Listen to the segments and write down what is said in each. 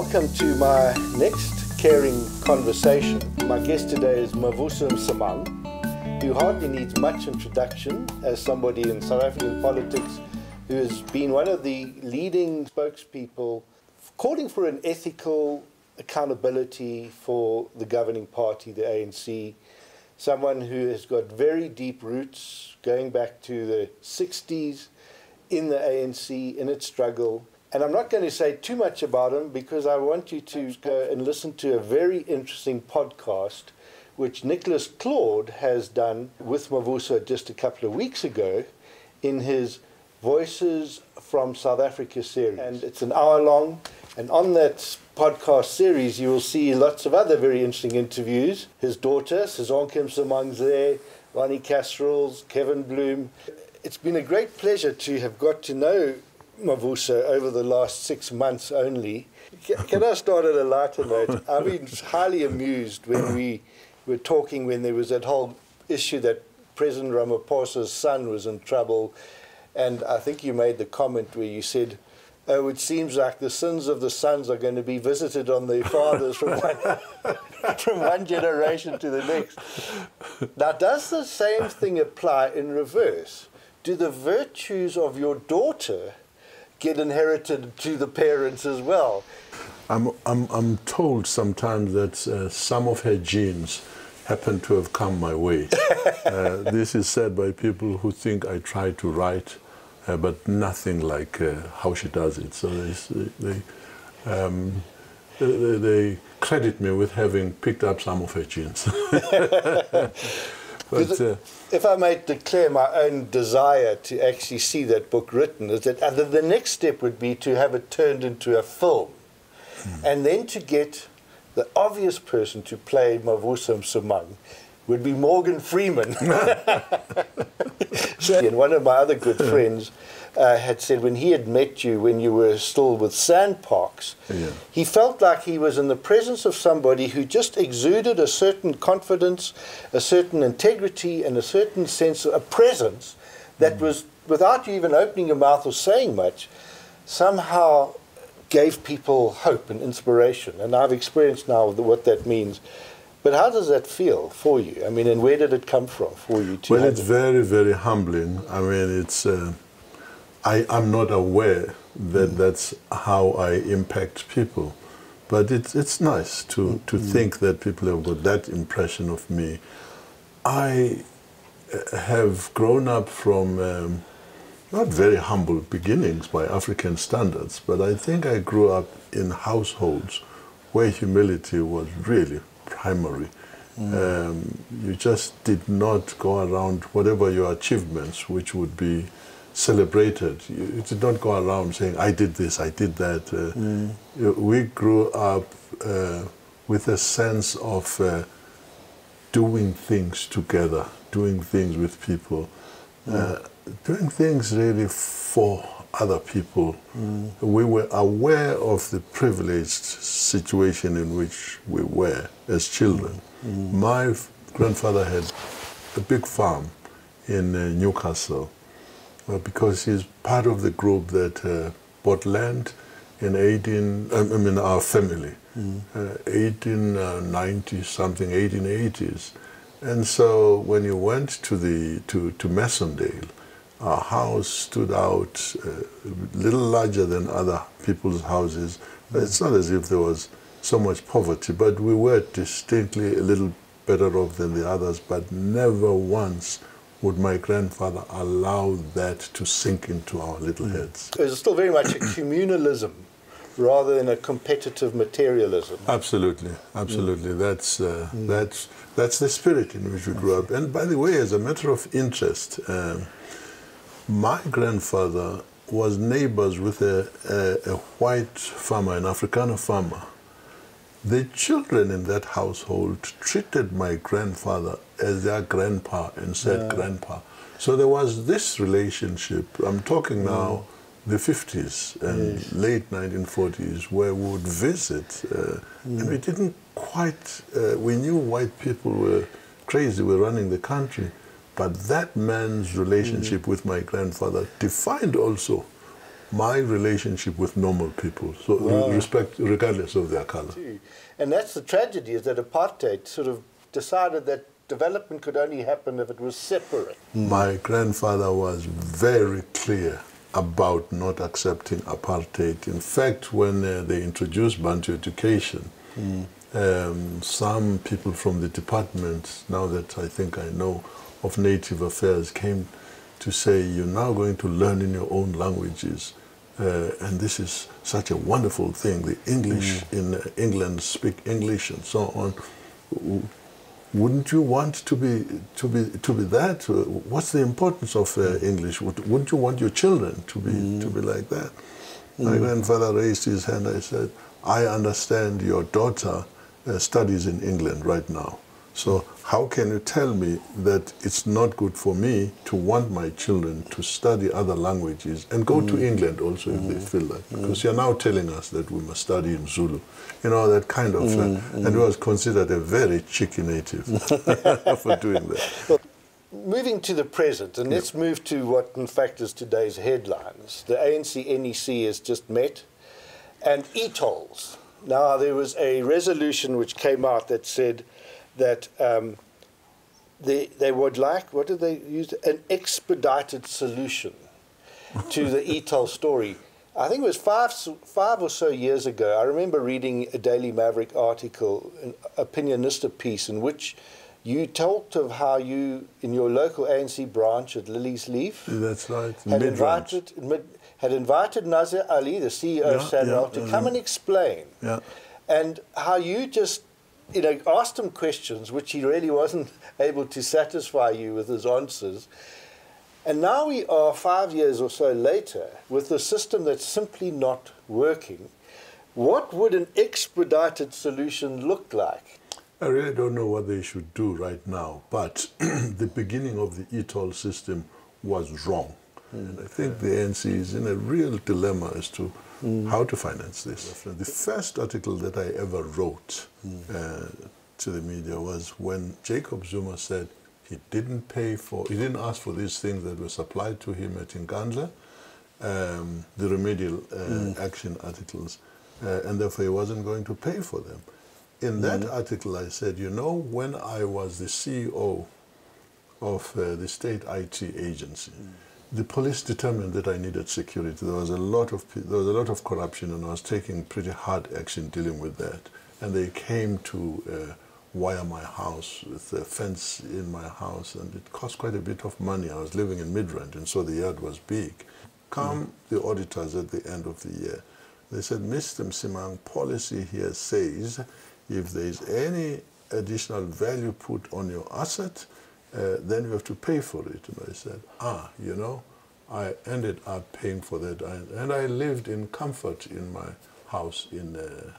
Welcome to my next caring conversation. My guest today is Mavuso Msimang, who hardly needs much introduction as somebody in South African politics who has been one of the leading spokespeople calling for an ethical accountability for the governing party, the ANC. Someone who has got very deep roots going back to the 60s in the ANC, in its struggle. And I'm not going to say too much about him because I want you to go and listen to a very interesting podcast which Nicholas Claude has done with Mavuso just a couple of weeks ago in his Voices from South Africa series. And it's an hour long. And on that podcast series, you will see lots of other very interesting interviews. His daughter, Sisonke Msimang's there, Ronnie Kasrils, Kevin Bloom. It's been a great pleasure to have got to know Mavuso over the last six months only. Can I start at a lighter note? I've been highly amused when we were talking when there was that whole issue that President Ramaphosa's son was in trouble. And I think you made the comment where you said, oh, it seems like the sins of the sons are going to be visited on their fathers from one, from one generation to the next. Now, does the same thing apply in reverse? Do the virtues of your daughter get inherited to the parents as well? I'm, I'm, I'm told sometimes that uh, some of her genes happen to have come my way. uh, this is said by people who think I try to write, uh, but nothing like uh, how she does it. So they, they, um, they, they, credit me with having picked up some of her genes. But, uh, if I may declare my own desire to actually see that book written, is that the next step would be to have it turned into a film, mm. and then to get the obvious person to play Mavuso Msimang would be Morgan Freeman. and one of my other good friends uh, had said when he had met you when you were still with SANParks, yeah. he felt like he was in the presence of somebody who just exuded a certain confidence, a certain integrity, and a certain sense of a presence that mm. was, without you even opening your mouth or saying much, somehow gave people hope and inspiration. And I've experienced now what that means. But how does that feel for you? I mean, and where did it come from for you? Well, it's very, very humbling. I mean, it's. Uh, I am not aware that that's how I impact people. But it's, it's nice to, to mm. think that people have got that impression of me. I uh, have grown up from um, not very humble beginnings by African standards, but I think I grew up in households where humility was really primary. Mm. Um, you just did not go around whatever your achievements, which would be celebrated. You, did not go around saying, I did this, I did that. Uh, mm. We grew up uh, with a sense of uh, doing things together, doing things with people, mm. doing things really for other people. Mm. We were aware of the privileged situation in which we were as children. Mm. My grandfather had a big farm in Newcastle because he's part of the group that uh, bought land in 18, I mean our family, mm. uh, 1890 something, 1880s. And so when you went to the to, to Messondale, our house stood out uh, a little larger than other people's houses. Mm. It's not as if there was so much poverty, but we were distinctly a little better off than the others, but never once would my grandfather allow that to sink into our little heads? There's still very much a communalism rather than a competitive materialism. Absolutely, absolutely. Mm. That's, uh, mm. that's, that's the spirit in which we grew up. And by the way, as a matter of interest, um, my grandfather was neighbors with a, a, a white farmer, an Afrikaner farmer. The children in that household treated my grandfather as their grandpa and said yeah. grandpa. So there was this relationship. I'm talking now the 50s and yes. late 1940s where we would visit uh, and we didn't quite, uh, we knew white people were crazy, were running the country, but that man's relationship mm. with my grandfather defined also my relationship with normal people. So Wow. respect, regardless of their color. And that's the tragedy is that apartheid sort of decided that development could only happen if it was separate. My grandfather was very clear about not accepting apartheid. In fact, when uh, they introduced Bantu education, um, some people from the department, now that I think I know of Native Affairs, came to say, You're now going to learn in your own languages. Uh, and this is such a wonderful thing. The English in uh, England speak English and so on. Wouldn't you want to be to be to be that? Uh, What's the importance of uh, English? Would, wouldn't you want your children to be to be like that? My grandfather raised his hand. I said, "I understand your daughter uh, studies in England right now. So how can you tell me that it's not good for me to want my children to study other languages and go to mm. England also if they mm. feel that? Mm. Because you're now telling us that we must study in Zulu, you know that kind of, uh, and he was considered a very cheeky native for doing that. Moving to the present, and let's move to what in fact is today's headlines. The ANC NEC has just met, and e-tolls. Now, there was a resolution which came out that said that um, they, they would like, what did they use? An expedited solution to the e-toll story. I think it was five, five or so years ago. I remember reading a Daily Maverick article, an opinionista piece, in which you talked of how you, in your local ANC branch at Liliesleaf, That's right. had mid-range. invited, mid- had invited Nazir Alli, the CEO of Yeah, Sanral, yeah, to come and explain. Yeah. And how you just, you know, asked him questions which he really wasn't able to satisfy you with his answers. And now we are five years or so later with a system that's simply not working. What would an expedited solution look like? I really don't know what they should do right now, but the beginning of the e-toll system was wrong. Hmm. And I think the ANC is in a real dilemma as to how to finance this. The first article that I ever wrote uh, to the media was when Jacob Zuma said he didn't pay for, he didn't ask for these things that were supplied to him at Nkandla, um, the remedial uh, action articles, uh, and therefore he wasn't going to pay for them. In that article, I said, you know, when I was the CEO of uh, the state IT agency, the police determined that I needed security. There was a lot of there was a lot of corruption, and I was taking pretty hard action dealing with that. And they came to uh, wire my house with a fence in my house, and it cost quite a bit of money. I was living in Midrand, and so the yard was big. Come the auditors at the end of the year. They said, Mr. Msimang, policy here says if there is any additional value put on your asset, uh, then you have to pay for it. And I said, ah, you know, I ended up paying for that. And, and I lived in comfort in my house in, uh,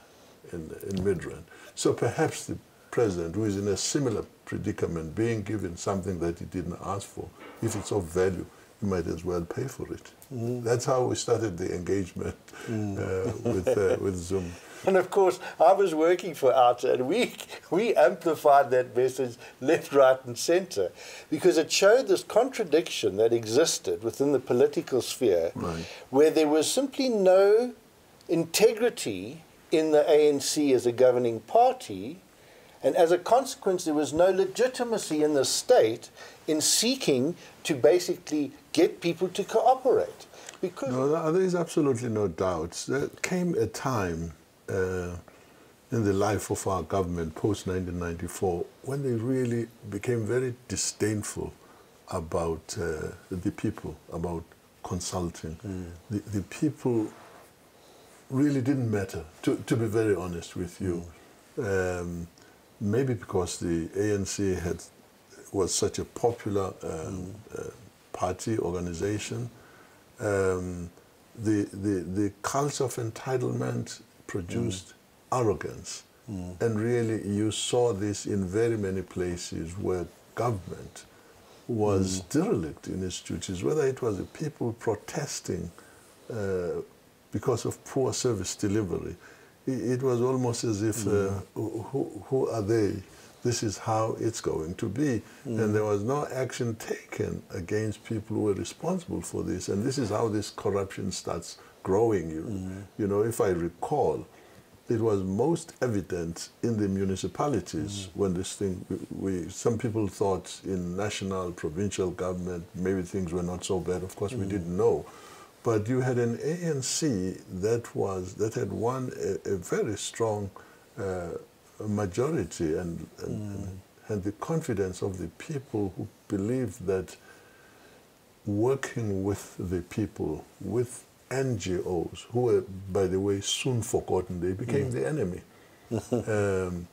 in, in Midrand. So perhaps the president, who is in a similar predicament, being given something that he didn't ask for, if it's of value, he might as well pay for it. That's how we started the engagement uh, with, uh, with Zuma. And of course, I was working for OUTA, and we, we amplified that message left, right, and centre because it showed this contradiction that existed within the political sphere Right. where there was simply no integrity in the ANC as a governing party. And as a consequence, there was no legitimacy in the state in seeking to basically get people to cooperate. Because No, there is absolutely no doubt. There came a time uh, in the life of our government post 1994 when they really became very disdainful about uh, the people, about consulting. The, the people really didn't matter, to, to be very honest with you. Um, maybe because the ANC had was such a popular um, uh, party organization. Um, the, the, the culture of entitlement produced arrogance. And really, you saw this in very many places where government was derelict in its duties, whether it was the people protesting uh, because of poor service delivery. It, it was almost as if uh, who, who are they this is how it's going to be. Mm. And there was no action taken against people who were responsible for this. And this is how this corruption starts growing. You, mm. you know, if I recall, it was most evident in the municipalities mm. when this thing, we, some people thought in national, provincial government, maybe things were not so bad. Of course, we didn't know. But you had an ANC that was, that had won a, a very strong uh, majority and, and, mm. and the confidence of the people who believed that working with the people, with NGOs, who were, by the way, soon forgotten, they became mm. the enemy. um,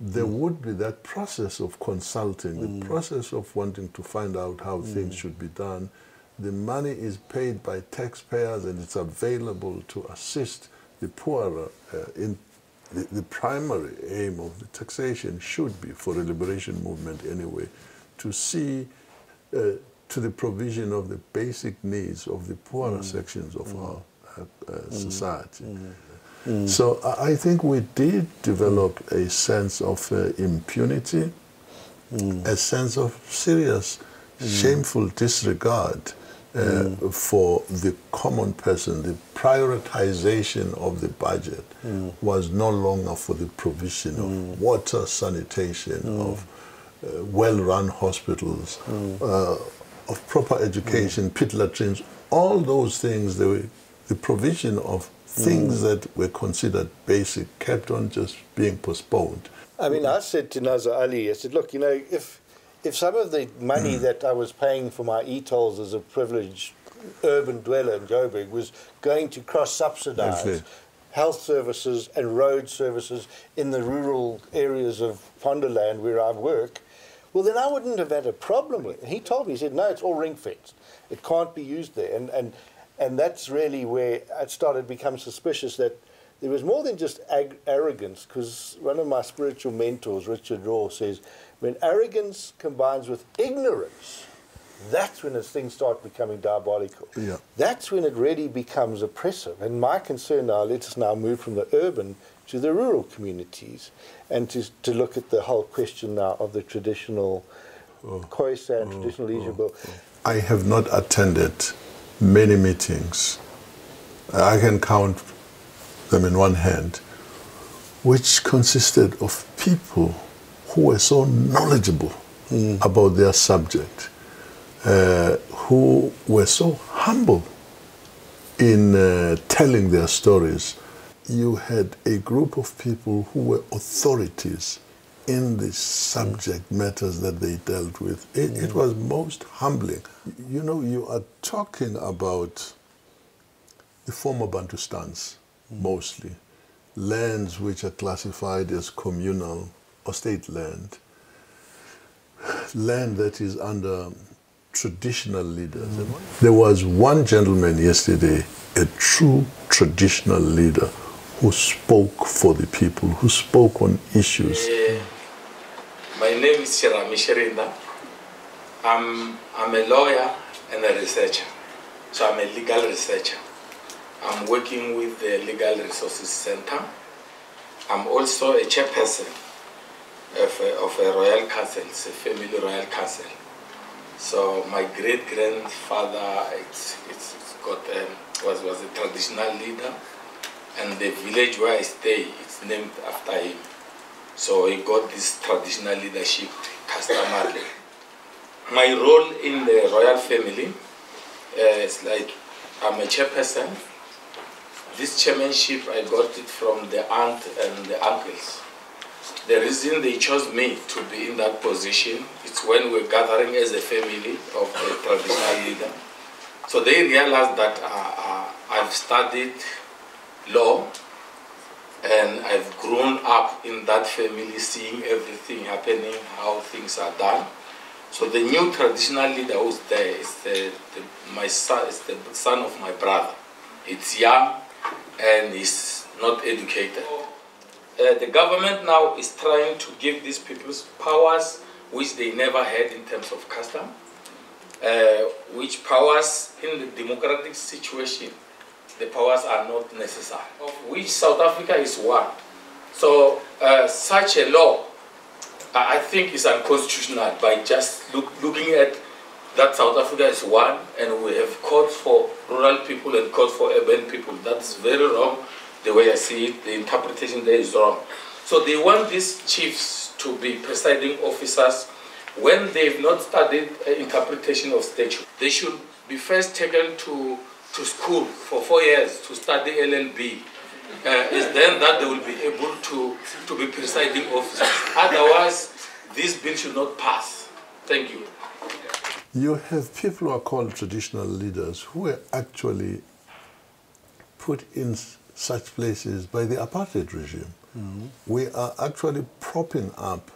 there mm. would be that process of consulting, the mm. process of wanting to find out how mm. things should be done. The money is paid by taxpayers and it's available to assist the poorer uh, in the, the, primary aim of the taxation should be, for the liberation movement anyway, to see uh, to the provision of the basic needs of the poorer mm. sections of mm. our uh, uh, mm. society. Mm. Mm. So I think we did develop a sense of uh, impunity, a sense of serious, shameful disregard uh, for the common person, the prioritization of the budget mm. was no longer for the provision mm. of water, sanitation, mm. of uh, well-run hospitals, uh, of proper education, pit latrines, all those things, were, the provision of things that were considered basic kept on just being postponed. I mean, I said to Nazir Alli, I said, look, you know, if if some of the money mm. that I was paying for my e-tolls as a privileged urban dweller in Joburg was going to cross-subsidize health services and road services in the rural areas of Pondoland where I work, well, then I wouldn't have had a problem with it. He told me, he said, no, it's all ring-fenced. It can't be used there. And, and, and that's really where it started to become suspicious that there was more than just arrogance, because one of my spiritual mentors, Richard Rohr, says, when arrogance combines with ignorance, that's when things start becoming diabolical. Yeah. That's when it really becomes oppressive. And my concern now, let us now move from the urban to the rural communities and to, to look at the whole question now of the traditional oh. Khoisan and oh, traditional oh, oh. I have not attended many meetings. I can count them in one hand, which consisted of people who were so knowledgeable mm. about their subject, uh, who were so humble in uh, telling their stories. You had a group of people who were authorities in the subject matters that they dealt with. It, mm. it, was most humbling. You know, you are talking about the former Bantustans, mm. mostly, lands which are classified as communal or state land, land that is under traditional leaders. Mm. There was one gentleman yesterday, a true traditional leader, who spoke for the people, who spoke on issues. Uh, my name is Shirami Shirinda. I'm, I'm a lawyer and a researcher. So I'm a legal researcher. I'm working with the Legal Resources Center. I'm also a chairperson of a, of a royal council, it's a family royal council. So my great grandfather, it's, it's got um, was was a traditional leader, and the village where I stay, is named after him. So he got this traditional leadership customarily. My role in the royal family uh, is like I'm a chairperson. This chairmanship I got it from the aunt and the uncles. The reason they chose me to be in that position is when we're gathering as a family of a traditional leader. So they realized that uh, uh, I've studied law and I've grown up in that family, seeing everything happening, how things are done. So the new traditional leader who's there is the, the, my son, is the son of my brother. It's young and he's not educated. Uh, the government now is trying to give these people powers which they never had in terms of custom, uh, which powers in the democratic situation, the powers are not necessary, of which South Africa is one. So uh, such a law I think is unconstitutional by just look, looking at that South Africa is one and we have courts for rural people and courts for urban people. That's very wrong the way I see it. The interpretation there is wrong. So they want these chiefs to be presiding officers when they've not studied uh, interpretation of statute. They should be first taken to, to school for four years to study LLB. Uh, is then that they will be able to, to be presiding officers. Otherwise, this bill should not pass. Thank you. You have people who are called traditional leaders who were actually put in such places by the apartheid regime. We are actually propping up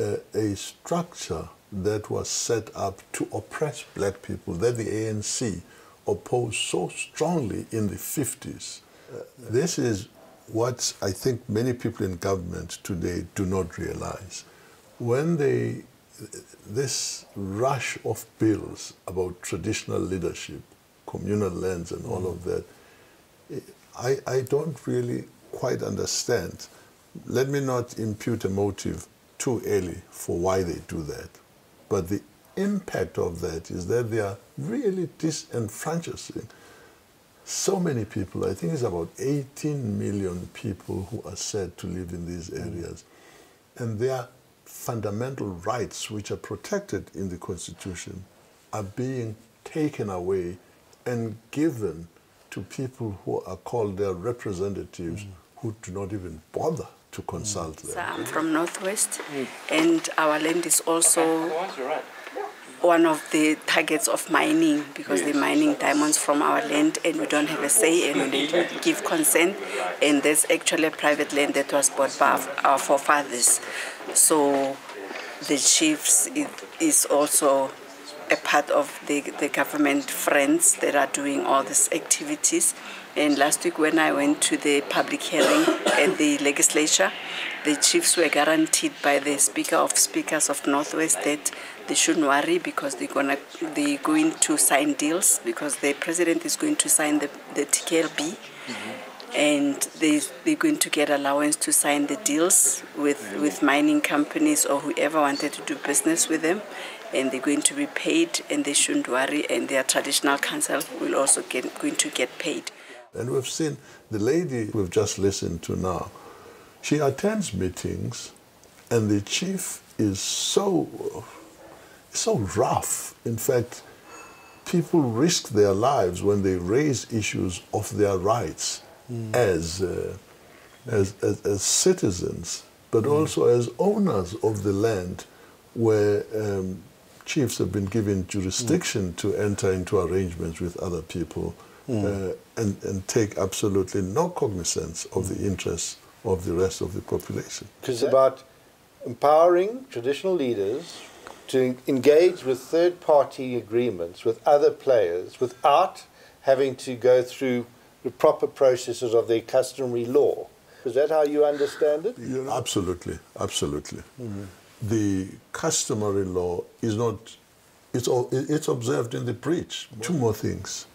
uh, a structure that was set up to oppress black people that the ANC opposed so strongly in the 50s. Uh, this is what I think many people in government today do not realize. When they, this rush of bills about traditional leadership, communal lands, and all of that, I, I don't really quite understand. Let me not impute a motive too early for why they do that. But the impact of that is that they are really disenfranchising so many people. I think it's about 18 million people who are said to live in these areas. And their fundamental rights, which are protected in the Constitution, are being taken away and given to people who are called their representatives who do not even bother to consult mm. So them. I'm from Northwest, and our land is also one of the targets of mining because they're mining diamonds from our land, and we don't have a say, and we need to give consent. And there's actually a private land that was bought by our- forefathers. So the chiefs is, is also a part of the, the government friends that are doing all these activities. And last week, when I went to the public hearing at the legislature, the chiefs were guaranteed by the Speaker of Speakers of Northwest that they shouldn't worry because they're gonna they're going to sign deals because the president is going to sign the, the TKLB mm-hmm. and they, they're going to get allowance to sign the deals with, mm-hmm. with mining companies or whoever wanted to do business with them. And they're going to be paid and they shouldn't worry. And their traditional council will also get going to get paid. And we've seen the lady we've just listened to now, she attends meetings and the chief is so, so rough. In fact, people risk their lives when they raise issues of their rights as, uh, as, as, as citizens, but also as owners of the land where um, chiefs have been given jurisdiction to enter into arrangements with other people uh, and, and take absolutely no cognizance of the interests of the rest of the population. Because about empowering traditional leaders to engage with third party agreements with other players without having to go through the proper processes of their customary law. Is that how you understand it? Absolutely, absolutely. Mm-hmm. The customary law is not, it's, all, it's observed in the breach. Two more things.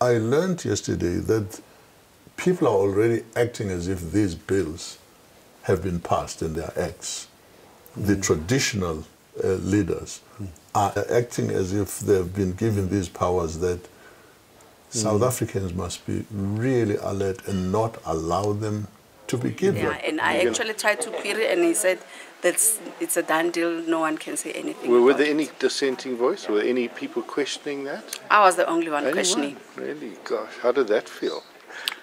I learned yesterday that people are already acting as if these bills have been passed and they are acts. The hmm. traditional uh, leaders hmm. are acting as if they've been given these powers that South hmm. Africans must be really alert and not allow them to be given. yeah and i actually tried to query and he said that's it's a done deal no one can say anything Were, were there it. any dissenting voice? Were there any people questioning that? i was the only one Anyone? questioning Really? Gosh, how did that feel?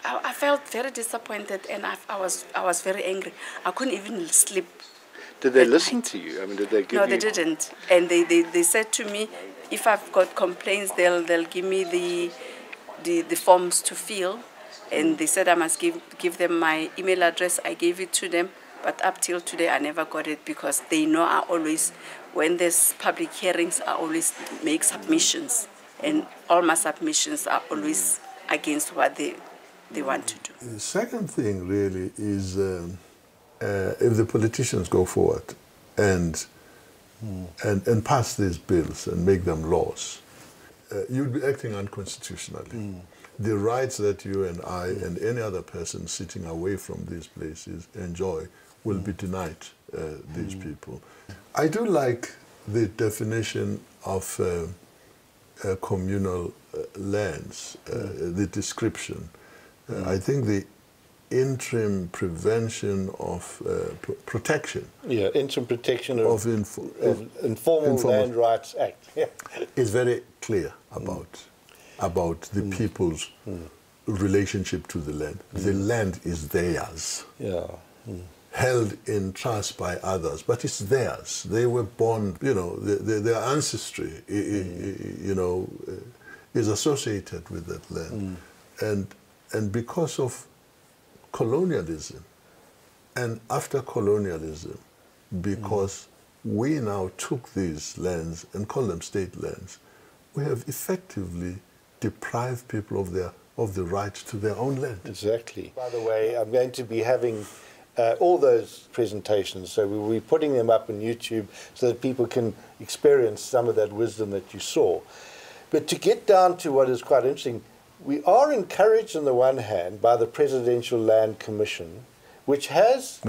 I, I felt very disappointed and I, I was I was very angry. I couldn't even sleep. Did they listen night. to you? I mean, did they give no, they didn't. And they, they, they said to me, if I've got complaints, they'll they'll give me the the, the forms to fill. And they said I must give give them my email address. I gave it to them, but up till today I never got it because they know I always, when there's public hearings, I always make submissions, and all my submissions are always against what they they want to do. The second thing really is um, uh, if the politicians go forward and, and, and pass these bills and make them laws, uh, you'd be acting unconstitutionally. The rights that you and I and any other person sitting away from these places enjoy will be denied uh, these people. I do like the definition of uh, uh, communal uh, lands, uh, the description. Uh, I think the interim prevention of uh, pr- protection Yeah, interim protection of, of, info, of informal, informal- land rights act. Yeah. is very clear about about the people's relationship to the land. The land is theirs, Yeah. held in trust by others, but it's theirs. They were born, you know, the, the, their ancestry, i- you know, uh, is associated with that land, and and because of colonialism, and after colonialism, because we now took these lands and call them state lands, we have effectively deprived people of their of the right to their own land. Exactly. By the way, I'm going to be having uh, all those presentations, so we will be putting them up on YouTube so that people can experience some of that wisdom that you saw. But to get down to what is quite interesting, we are encouraged on the one hand by the Presidential Land Commission, which has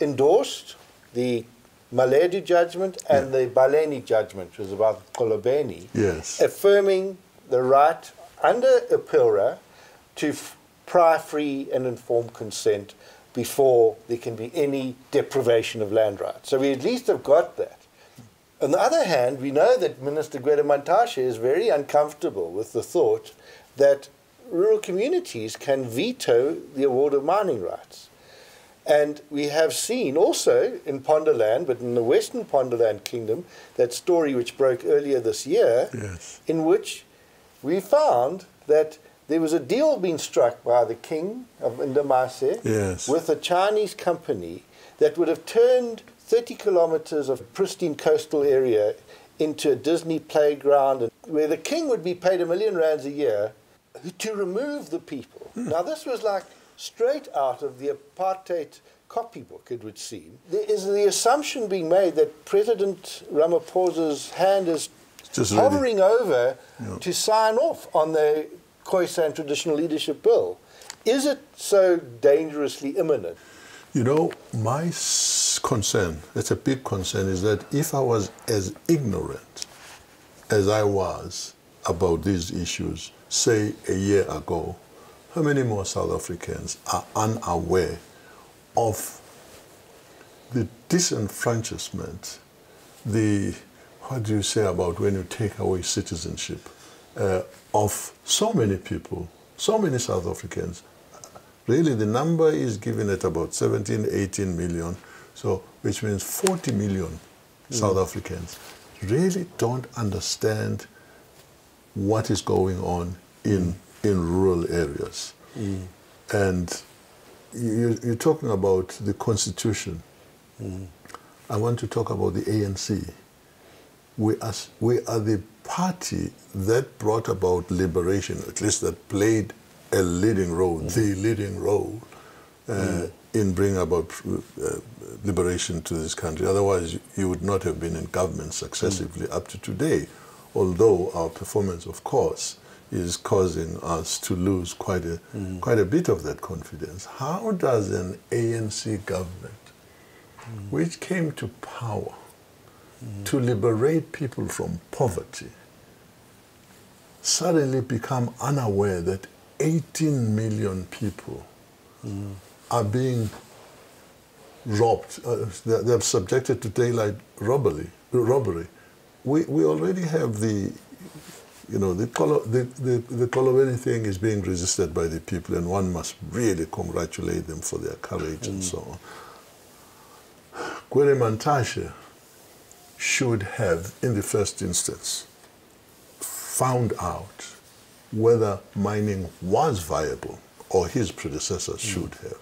endorsed the Maledu judgment and the Baleni judgment, which was about Xolobeni Yes. affirming the right under IPILRA to f- prior free and informed consent before there can be any deprivation of land rights. So we at least have got that. On the other hand, we know that Minister Gwede Mantashe is very uncomfortable with the thought that rural communities can veto the award of mining rights. And we have seen also in Pondoland, but in the Western Pondoland Kingdom, that story which broke earlier this year, Yes. in which we found that there was a deal being struck by the king of Indamase Yes. with a Chinese company that would have turned 30 kilometers of pristine coastal area into a Disney playground where the king would be paid a million rands a year to remove the people. Hmm. Now, this was like straight out of the apartheid copybook, it would seem. There is the assumption being made that President Ramaphosa's hand is Just ready. hovering over Yeah. to sign off on the Khoisan Traditional Leadership Bill. Is it so dangerously imminent? You know, my concern, it's a big concern, is that if I was as ignorant as I was about these issues, say a year ago, how many more South Africans are unaware of the disenfranchisement, the, what do you say about when you take away citizenship uh, of so many people, so many South Africans? Really, the number is given at about 17, 18 million, so which means 40 million South Africans really don't understand what is going on in in rural areas. Mm. And you, you're talking about the constitution. Mm. I want to talk about the ANC. We are, we are the party that brought about liberation, at least that played a leading role, mm. the leading role uh, in bringing about uh, liberation to this country. Otherwise, you- you would not have been in government successively up to today, although our performance, of course, is causing us to lose quite a, mm. quite a bit of that confidence. How does an ANC government, mm. which came to power mm. to liberate people from poverty, suddenly become unaware that 18 million people are being robbed, uh, they're, they're subjected to daylight robbery. robbery. We, we already have the, you know, the, color, the, the, the Xolobeni thing is being resisted by the people, and one must really congratulate them for their courage and mm. so on. Gwede Mantashe should have, in the first instance, found out whether mining was viable or his predecessors mm. should have.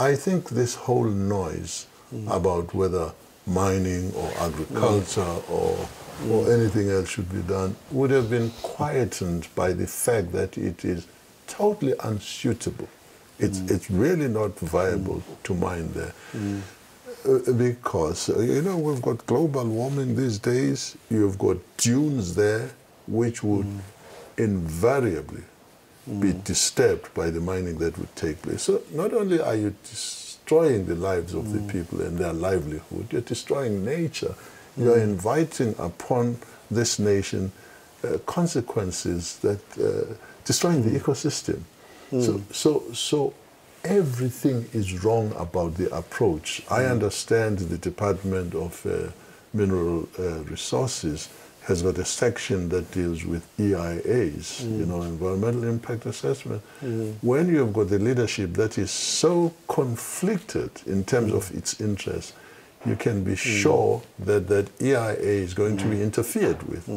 I think this whole noise mm. about whether mining or agriculture or, or anything else should be done would have been quietened by the fact that it is totally unsuitable. It's, mm. it's really not viable mm. to mine there. Mm. Uh, because uh, you know we've got global warming these days. You've got dunes there, which would invariably be disturbed by the mining that would take place. So not only are you dis- destroying the lives of the people and their livelihood. You're destroying nature. You're inviting upon this nation uh, consequences that uh, destroying the ecosystem. So, so, so everything is wrong about the approach. I understand the Department of uh, Mineral uh, Resources has got a section that deals with EIAs, you mm. know, environmental impact assessment. Mm. When you've got the leadership that is so conflicted in terms mm. of its interests, you can be sure that that EIA is going to be interfered with.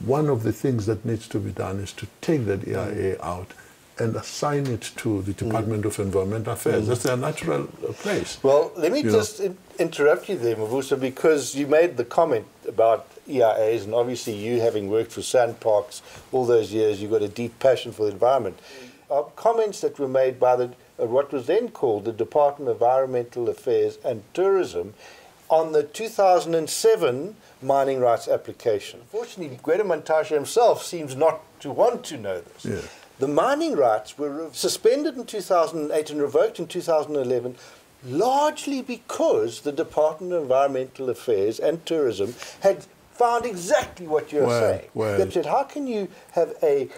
One of the things that needs to be done is to take that EIA out and assign it to the Department of Environmental Affairs. That's their natural place. Well, let me You just in- interrupt you there, Mavuso, because you made the comment about EIAs, and obviously you having worked for SANParks all those years, you've got a deep passion for the environment. Uh, comments that were made by the, uh, what was then called the Department of Environmental Affairs and Tourism on the 2007 mining rights application. Fortunately, Gwede Mantashe himself seems not to want to know this. Yeah. The mining rights were re- suspended in 2008 and revoked in 2011 largely because the Department of Environmental Affairs and Tourism had found exactly what you're saying. They said, how can you have a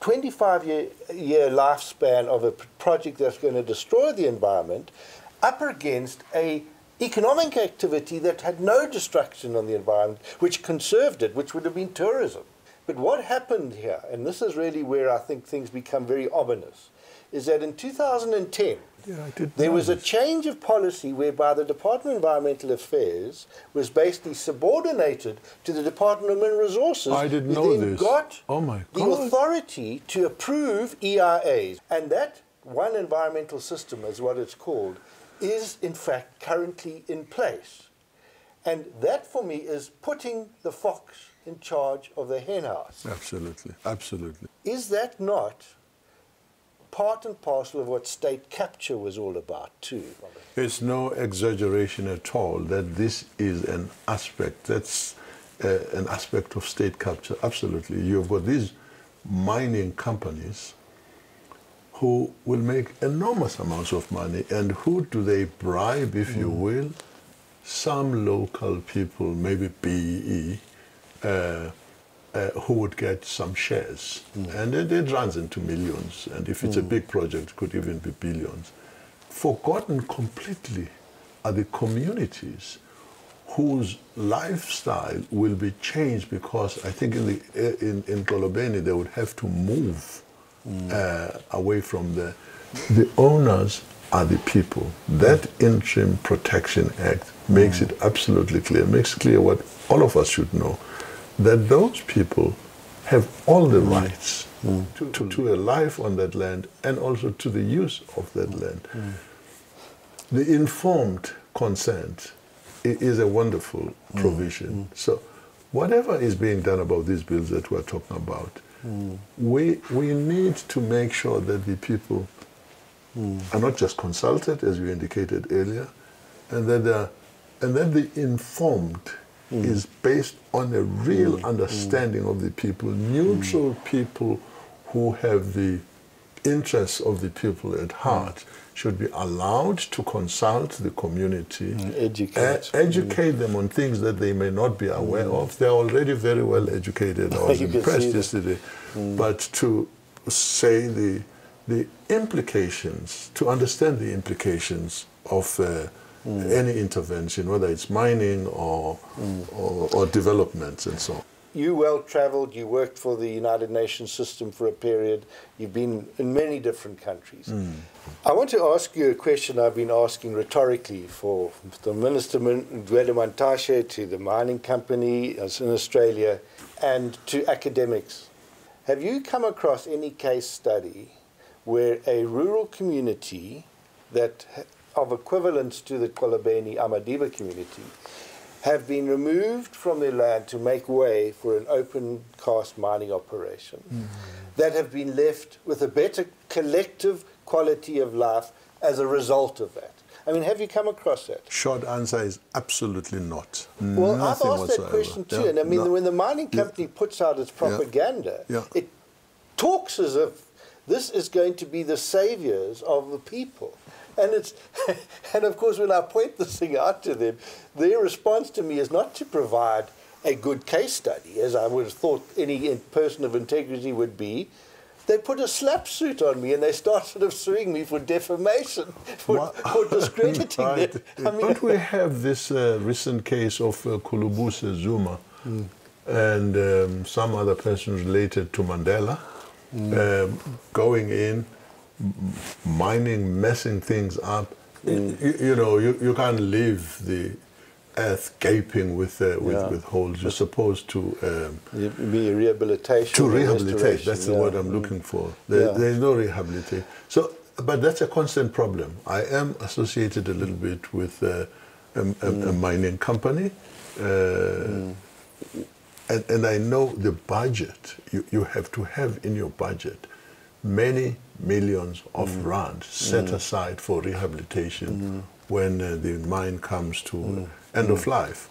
25 year, year lifespan of a project that's going to destroy the environment up against a economic activity that had no destruction on the environment, which conserved it, which would have been tourism. But what happened here, and this is really where I think things become very ominous, is that in 2010, Yeah, there was a change of policy whereby the Department of Environmental Affairs was basically subordinated to the Department of Mineral Resources. I didn't know then this. got Oh my God. the authority to approve EIAs. And that one environmental system, is what it's called, is in fact currently in place. And that for me is putting the fox in charge of the hen house. Absolutely, absolutely. Is that not part and parcel of what state capture was all about, too? It's no exaggeration at all that this is an aspect, that's uh, an aspect of state capture. Absolutely. You've got these mining companies who will make enormous amounts of money. And who do they bribe, if you will? Some local people, maybe BEE, uh, uh, who would get some shares. And it, it runs into millions. And if it's a big project, it could even be billions. Forgotten completely are the communities whose lifestyle will be changed because I think in, the, in, in Xolobeni they would have to move uh, away from the, the owners are the people. That Interim Protection Act makes it absolutely clear, makes clear what all of us should know, that those people have all the mm. rights mm. to, to, to a life on that land and also to the use of that mm. land. The informed consent is a wonderful provision. So, whatever is being done about these bills that we're talking about, we, we need to make sure that the people are not just consulted, as you indicated earlier, and that, and then the informed is based on a real understanding of the people, neutral people who have the interests of the people at heart should be allowed to consult the community, educate. e- educate them on things that they may not be aware of. They're already very well educated. I was impressed yesterday. But to say the, the implications, to understand the implications of uh, Mm. any intervention, whether it's mining or, mm. or, or developments and so on. You well traveled, you worked for the United Nations system for a period, you've been in many different countries. Mm. I want to ask you a question I've been asking rhetorically for the Minister Gwede Mantashe to the mining company as in Australia and to academics. Have you come across any case study where a rural community that ha- of equivalence to the Xolobeni Amadiba community have been removed from their land to make way for an open cast mining operation mm-hmm. that have been left with a better collective quality of life as a result of that. I mean, have you come across that? Short answer is absolutely not. Well, Nothing I've asked whatsoever. that question too, Yeah, and I mean, no. when the mining company puts out its propaganda, Yeah. it talks as if this is going to be the saviors of the people. And it's, and of course, when I point this thing out to them, their response to me is not to provide a good case study, as I would have thought any person of integrity would be. They put a SLAPP suit on me and they started sort of suing me for defamation, for, for discrediting Right. them. I mean, Don't we have this uh, recent case of uh, Khulubuse Zuma and um, some other person related to Mandela um, going in, mining, messing things up? You, you know, you, you can't leave the earth gaping with, uh, with, Yeah. with holes. You're supposed to. Um, be rehabilitation. to rehabilitate. That's the yeah. word I'm looking for. There, Yeah. There's no rehabilitation. So, but that's a constant problem. I am associated a little bit with uh, a, a, a mining company, uh, and, and I know the budget you, you have to have in your budget many millions of mm. rand mm. set aside for rehabilitation mm. when uh, the mine comes to end of life.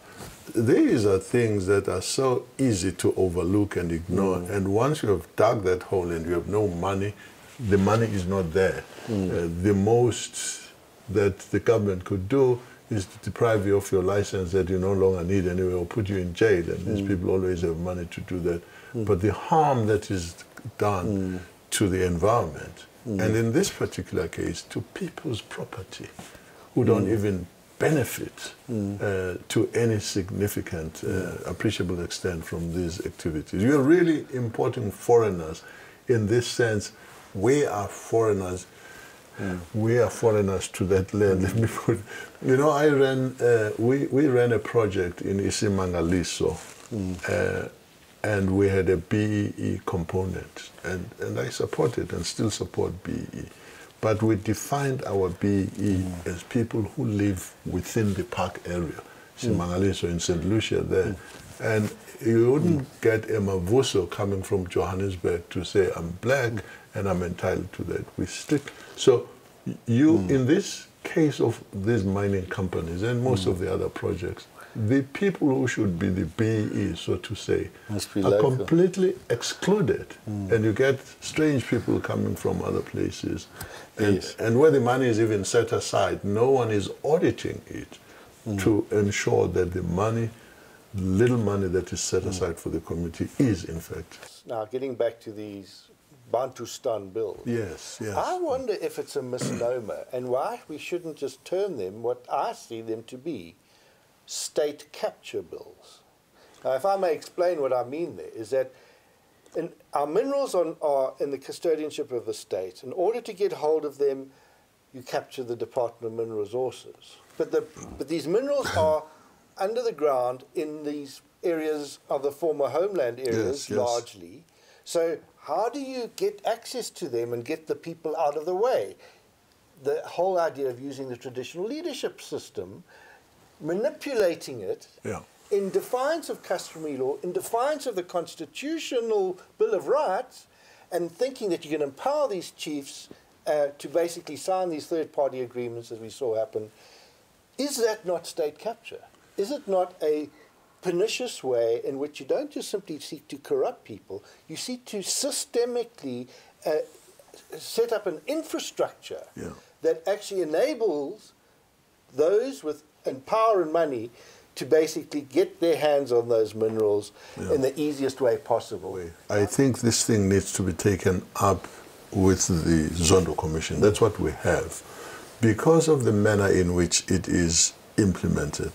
These are things that are so easy to overlook and ignore. And once you have dug that hole and you have no money, the money is not there. Uh, the most that the government could do is to deprive you of your license that you no longer need anyway or put you in jail. And these people always have money to do that. But the harm that is done to the environment, and in this particular case, to people's property, who don't even benefit uh, to any significant, uh, appreciable extent from these activities. You're really importing foreigners in this sense. We are foreigners. We are foreigners to that land. Let me put, you know, I ran, uh, we, we ran a project in Isimangaliso, uh, and we had a BEE component, and, and I supported and still support BEE. But we defined our BEE mm. as people who live within the park area, mm. Simangaliso in St. Lucia there. Mm. And you wouldn't get a Mavuso coming from Johannesburg to say, I'm black and I'm entitled to that. We stick. So you, in this case of these mining companies and most of the other projects, the people who should be the BEE, so to say, are local. completely excluded. Hmm. And you get strange people coming from other places. And, Yes. and where the money is even set aside, no one is auditing it hmm. to ensure that the money, little money that is set hmm. aside for the community, is in fact. Now, getting back to these Bantustan bills. Yes, yes. I wonder if it's a misnomer and why we shouldn't just term them what I see them to be state capture bills. Now, if I may explain what I mean there, is that in, our minerals on, are in the custodianship of the state. In order to get hold of them, you capture the Department of Mineral Resources. But, the, but these minerals are under the ground in these areas of the former homeland areas Yes, yes. largely. So, how do you get access to them and get the people out of the way? The whole idea of using the traditional leadership system, manipulating it Yeah. in defiance of customary law, in defiance of the constitutional Bill of Rights, and thinking that you can empower these chiefs uh, to basically sign these third party agreements as we saw happen, is that not state capture? Is it not a pernicious way in which you don't just simply seek to corrupt people, you seek to systemically uh, set up an infrastructure Yeah. that actually enables those with and power and money to basically get their hands on those minerals Yeah. in the easiest way possible. I think this thing needs to be taken up with the Zondo Commission. That's what we have. Because of the manner in which it is implemented,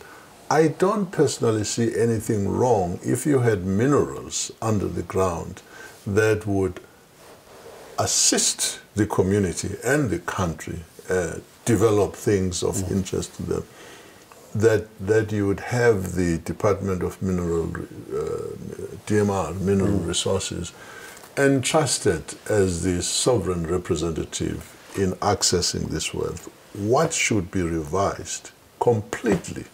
I don't personally see anything wrong if you had minerals under the ground that would assist the community and the country uh, develop things of interest to them that that you would have the Department of Mineral uh, DMR Mineral Resources entrusted as the sovereign representative in accessing this wealth. What should be revised completely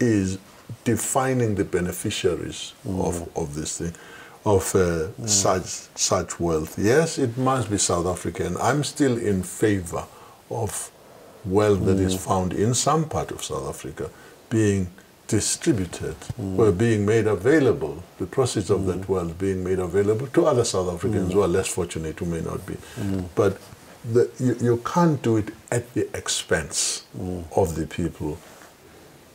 is defining the beneficiaries of, of this thing, of uh, such such wealth. Yes, it must be South African. I'm still in favor of wealth that is found in some part of South Africa being distributed mm. or being made available, the proceeds of that mm. wealth being made available to other South Africans who mm. are less fortunate, who may not be. But the, you, you can't do it at the expense of the people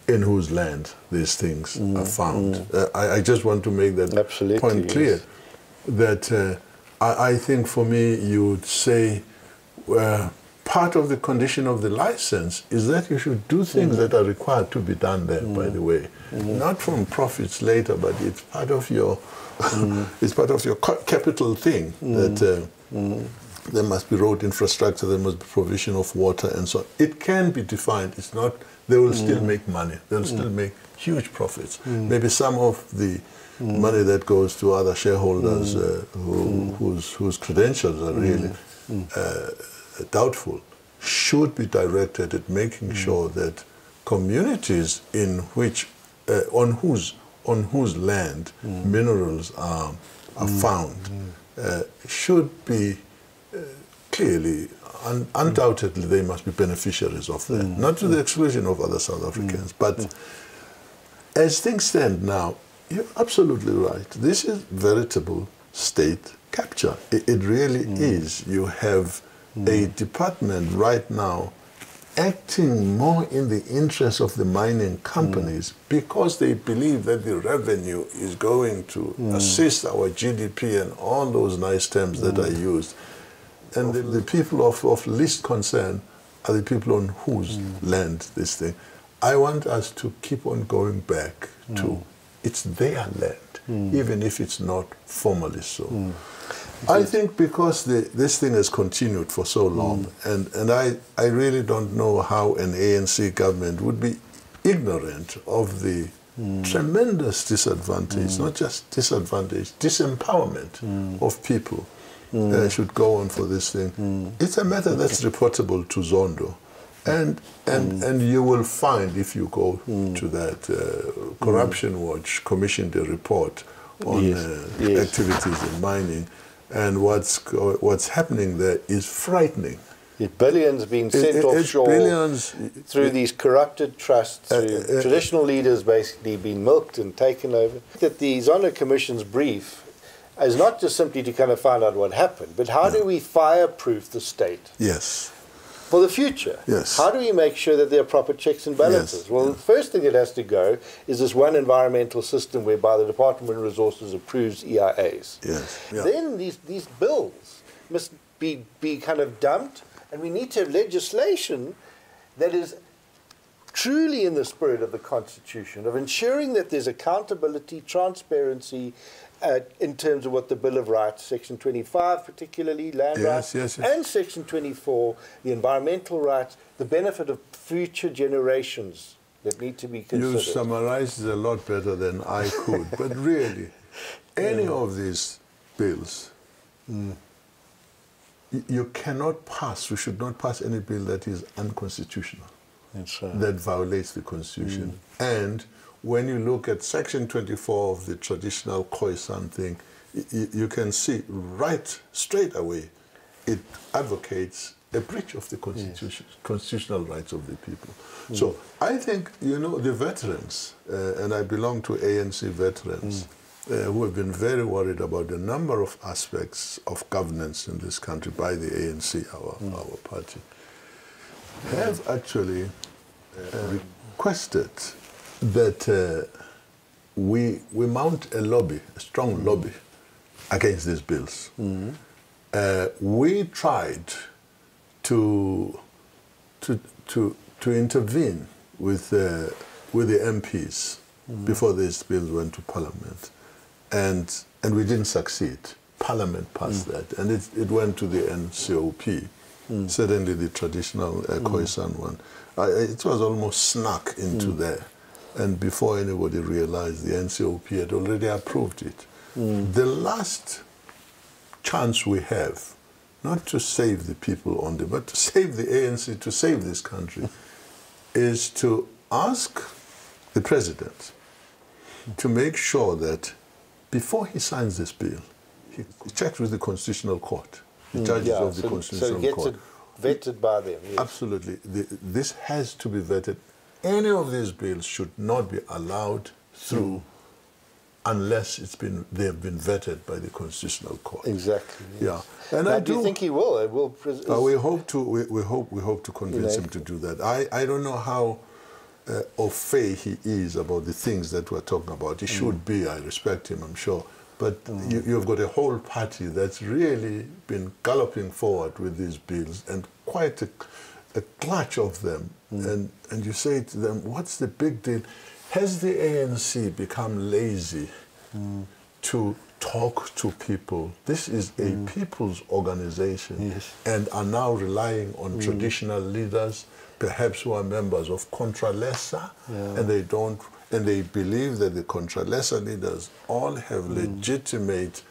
in whose land these things are found. Uh, I, I just want to make that Absolutely, point clear. yes. That uh, I, I think for me, you would say uh, part of the condition of the license is that you should do things that are required to be done there, by the way. Not from profits later, but it's part of your, it's part of your capital thing that uh, there must be road infrastructure, there must be provision of water and so on. It can be defined. It's not, they will still make money. They'll still make huge profits. Maybe some of the money that goes to other shareholders uh, who, whose, whose credentials are really uh, doubtful should be directed at making mm. sure that communities in which, uh, on whose on whose land mm. minerals are, are mm. found uh, should be uh, clearly, un- undoubtedly, they must be beneficiaries of that. Not to the exclusion of other South Africans, but as things stand now, you're absolutely right. This is veritable state capture. It, it really is. You have a department right now acting more in the interest of the mining companies mm. because they believe that the revenue is going to mm. assist our GDP and all those nice terms that are mm. used. And the, the people of, of least concern are the people on whose land this thing. I want us to keep on going back to it's their land, even if it's not formally so. I think because the, this thing has continued for so long, mm. and, and I, I really don't know how an ANC government would be ignorant of the mm. tremendous disadvantage, mm. not just disadvantage, disempowerment of people uh, should go on for this thing. It's a matter that's reportable to Zondo. And, and, and you will find, if you go to that, uh, Corruption Watch commissioned a report on Yes, uh, yes. activities in mining. And what's, go- what's happening there is frightening. Yet billions being sent it- offshore billions. through these corrupted trusts, through Uh, uh, traditional leaders basically being milked and taken over. That the Zondo Commission's brief is not just simply to kind of find out what happened, but how do we fireproof the state Yes. For the future? Yes. How do we make sure that there are proper checks and balances? Yes, Well, the first thing that has to go is this one environmental system whereby the Department of Resources approves EIAs. Yes. Yeah. Then these, these bills must be, be kind of dumped, and we need to have legislation that is truly in the spirit of the Constitution, of ensuring that there's accountability, transparency, uh, in terms of what the Bill of Rights, Section 25 particularly, land Yes, rights, yes, yes. and Section 24, the environmental rights, the benefit of future generations that need to be considered. You considered. summarized it a lot better than I could. but really, any of these bills, y- you cannot pass, you should not pass any bill that is unconstitutional, That's right. that violates the Constitution. And when you look at Section 24 of the traditional Khoisan thing, you can see right straight away it advocates a breach of the constitution, constitutional rights of the people. So I think, you know, the veterans, uh, and I belong to ANC veterans, uh, who have been very worried about the number of aspects of governance in this country by the ANC, our, our party, have actually uh, requested that uh, we, we mount a lobby, a strong lobby against these bills. Uh, we tried to, to, to, to intervene with, uh, with the MPs before these bills went to Parliament, and, and we didn't succeed. Parliament passed that, and it, it went to the NCOP, certainly the traditional uh, Khoisan one. I- it was almost snuck into there, and before anybody realized, the NCOP had already approved it. Hmm. The last chance we have, not to save the people only, but to save the ANC, to save this country, hmm. is to ask the president to make sure that before he signs this bill, he checks with the Constitutional Court, the hmm. judges Yeah, of the so, Constitutional so Court. vetted by them. yes. Absolutely. The, this has to be vetted. Any of these bills should not be allowed through unless it's been they have been vetted by the constitutional court. Exactly. yes. Yeah, and Now, I do you do- think he will? It will Uh, we hope to. We, we hope. We hope to convince know, him to do that. I, I don't know how uh, au fait he is about the things that we're talking about. He should be. I respect him. I'm sure. But you, you've got a whole party that's really been galloping forward with these bills, and quite a, a clutch of them. Mm. And and you say to them, "What's the big deal?" Has the ANC become lazy? Mm. to talk to people. This is a mm. people's organization Yes. and are now relying on traditional leaders, perhaps who are members of Contralesa, and they don't and they believe that the Contralesa leaders all have legitimate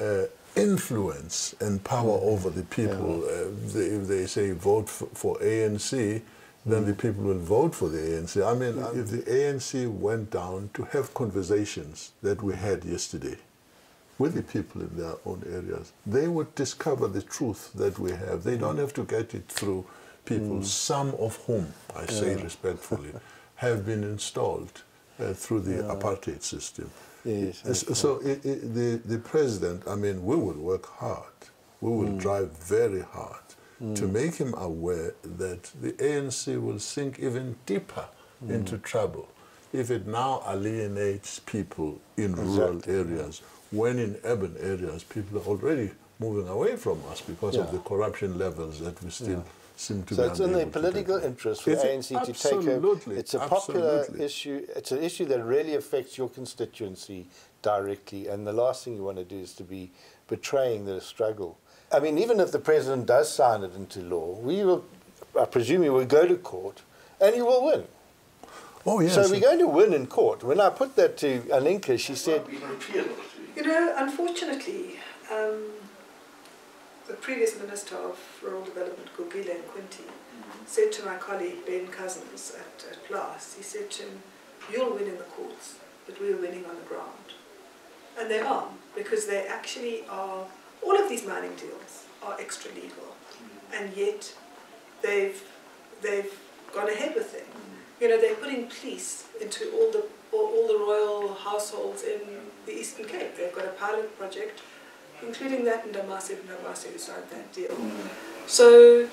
uh, influence and power mm. over the people. Uh, they, if they say vote for, for ANC, then the mm. people will vote for the ANC. I mean, mm. if the ANC went down to have conversations that we had yesterday with the people in their own areas, they would discover the truth that we have. They don't have to get it through people, some of whom, I say respectfully, have been installed uh, through the apartheid system. Yes, so so i i the, the president, I mean, we will work hard. We will mm. drive very hard to mm. make him aware that the ANC will sink even deeper mm. into trouble if it now alienates people in rural areas, when in urban areas people are already moving away from us because of the corruption levels that we still seem to So be it's in the political interest for It's ANC to take over. absolutely, It's a popular absolutely. issue. It's an issue that really affects your constituency directly, and the last thing you want to do is to be betraying the struggle. I mean, even if the president does sign it into law, we will, I presume, he will go to court, and he will win. Oh, yes. So we're going to win in court. When I put that to Aninka, she said, You know, unfortunately, um, the previous Minister of Rural Development, Gugile Nkwinti, mm-hmm. said to my colleague Ben Cousins at, at PLAAS, he said to him, you'll win in the courts, but we're winning on the ground. And they are, because they actually are, all of these mining deals are extra legal, mm-hmm. and yet they've, they've gone ahead with them. Mm-hmm. You know, they're putting police into all the all, all the royal households in the Eastern Cape. They've got a pilot project, including that in Damasi Navasi who signed that deal. Mm. So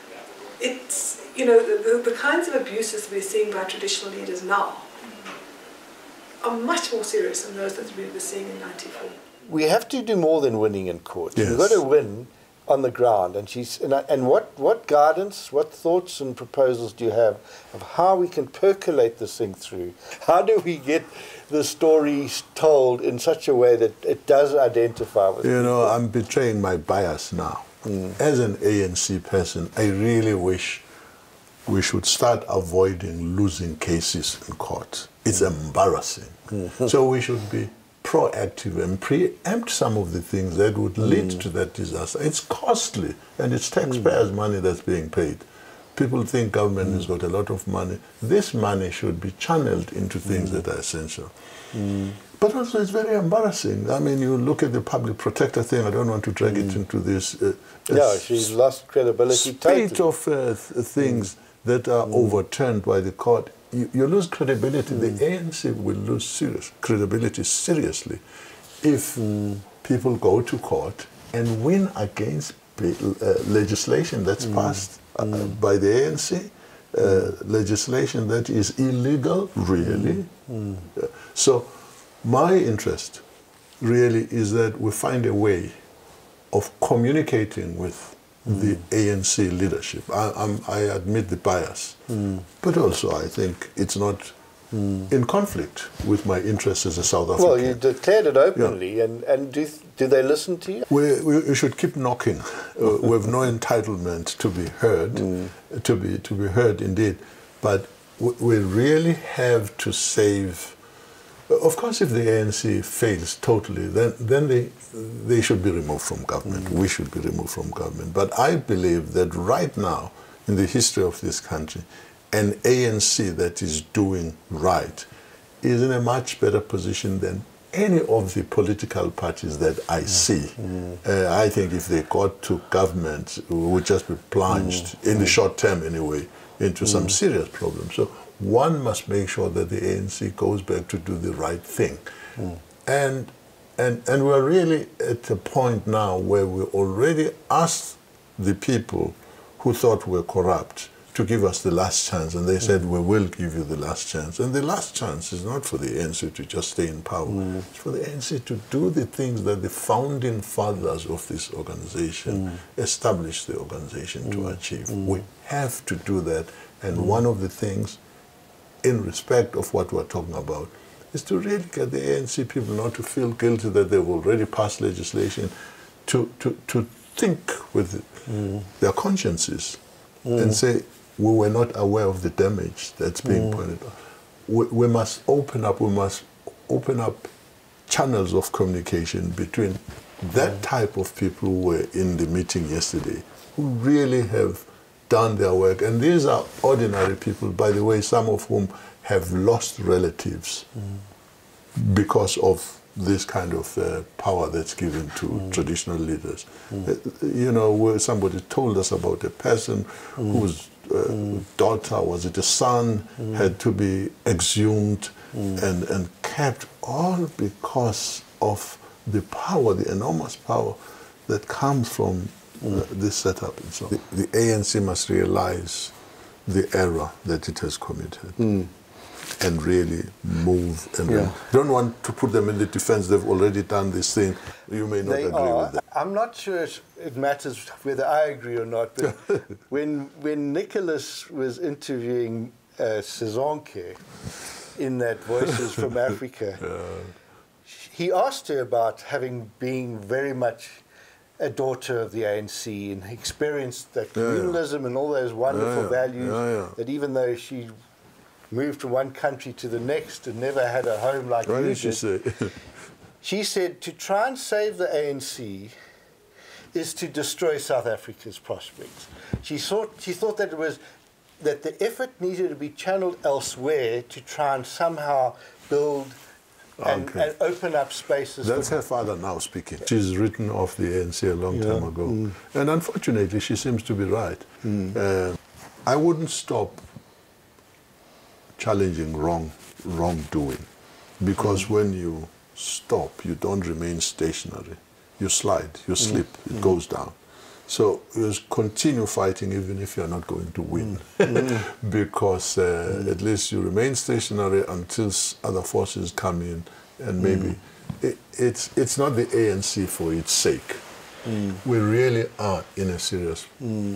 it's you know the, the, the kinds of abuses we're seeing by traditional leaders now are much more serious than those that we were seeing in '94. we have to do more than winning in court. Yes. We've got to win on the ground. And she's and, I- and what what guidance, what thoughts and proposals do you have of how we can percolate this thing through? How do we get the stories told in such a way that it does identify with? You know, I'm betraying my bias now. Hmm. As an ANC person, I really wish we should start avoiding losing cases in court. It's hmm. embarrassing. Hmm. So we should be proactive and preempt some of the things that would lead mm. to that disaster. It's costly and it's taxpayers' mm. money that's being paid. People think government has mm. got a lot of money. This money should be channeled into things that are essential. But also, it's very embarrassing. I mean, you look at the public protector thing. I don't want to drag it into this. Uh, Yeah, she's lost credibility spate totally. of uh, th- things that are overturned by the court. You, you lose credibility. The ANC will lose serious credibility seriously if people go to court and win against uh, legislation that's passed uh, by the ANC. Uh, legislation that is illegal, really. Uh, so, my interest really is that we find a way of communicating with the ANC leadership. I, I'm, I admit the bias, hmm. but also I think it's not hmm. in conflict with my interests as a South African. Well, you declared it openly, and, and do, do they listen to you? We, we, we should keep knocking. Uh, we have no entitlement to be heard, hmm. to be to be heard indeed, but we, we really have to save. Of course, if the ANC fails totally, then then they they should be removed from government. Mm. We should be removed from government. But I believe that right now, in the history of this country, an ANC that is doing right is in a much better position than any of the political parties that I mm. see. Mm. Uh, I think if they got to government, we would just be plunged, in the short term anyway, into some serious problems. So one must make sure that the ANC goes back to do the right thing. And, and, and we're really at a point now where we already asked the people who thought we were corrupt to give us the last chance, and they said, We will give you the last chance. And the last chance is not for the ANC to just stay in power, it's for the ANC to do the things that the founding fathers of this organization established the organization to mm. achieve. Mm. We have to do that, and one of the things, in respect of what we're talking about, is to really get the ANC people not to feel guilty that they've already passed legislation, to, to, to think with their consciences and say, we were not aware of the damage that's being mm. pointed out. We, we must open up, we must open up channels of communication between that mm. type of people who were in the meeting yesterday, who really have done their work. And these are ordinary people, by the way, some of whom have lost relatives because of this kind of uh, power that's given to traditional leaders. Uh, you know, somebody told us about a person whose uh, daughter, was it a son, had to be exhumed and, and kept all because of the power, the enormous power that comes from uh, this setup. And so the, the ANC must realize the error that it has committed and really move. And Yeah. don't want to put them in the defense. They've already done this thing. You may not They agree are. with that. I'm not sure it, it matters whether I agree or not, but when when Nicholas was interviewing uh, in that Voices from Africa, he asked her about having been very much a daughter of the ANC and experienced that communalism and all those wonderful values that even though she moved from one country to the next and never had a home like What you did she say? she said to try and save the ANC is to destroy South Africa's prospects. She thought, she thought that it was that the effort needed to be channeled elsewhere to try and somehow build Oh, and, Okay. and open up spaces. That's her father now speaking. She's written off the ANC a long Yeah. time ago. Mm. And unfortunately, she seems to be right. Mm. Uh, I wouldn't stop challenging wrong wrongdoing because mm. when you stop, you don't remain stationary. You slide, you slip, it goes down. So you just continue fighting even if you're not going to win, mm. because uh, at least you remain stationary until other forces come in, and mm. maybe it, it's it's not the ANC for its sake. Mm. We really are in a serious